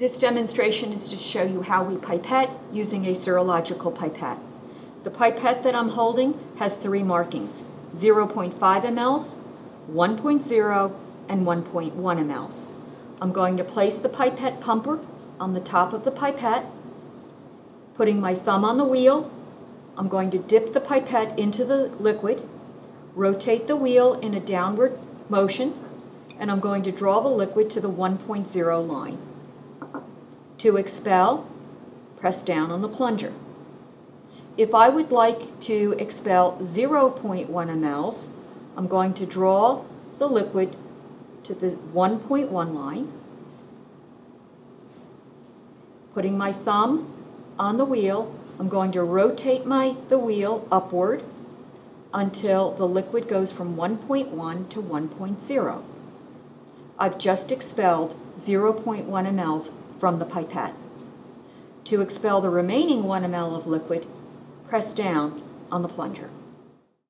This demonstration is to show you how we pipette using a serological pipette. The pipette that I'm holding has three markings, 0.5 mLs, 1.0, and 1.1 mLs. I'm going to place the pipette pumper on the top of the pipette, putting my thumb on the wheel. I'm going to dip the pipette into the liquid, rotate the wheel in a downward motion, and I'm going to draw the liquid to the 1.0 line. To expel, press down on the plunger. If I would like to expel 0.1 mLs, I'm going to draw the liquid to the 1.1 line, putting my thumb on the wheel, I'm going to rotate my the wheel upward until the liquid goes from 1.1 to 1.0. I've just expelled 0.1 mLs from the pipette. To expel the remaining 1 ml of liquid, press down on the plunger.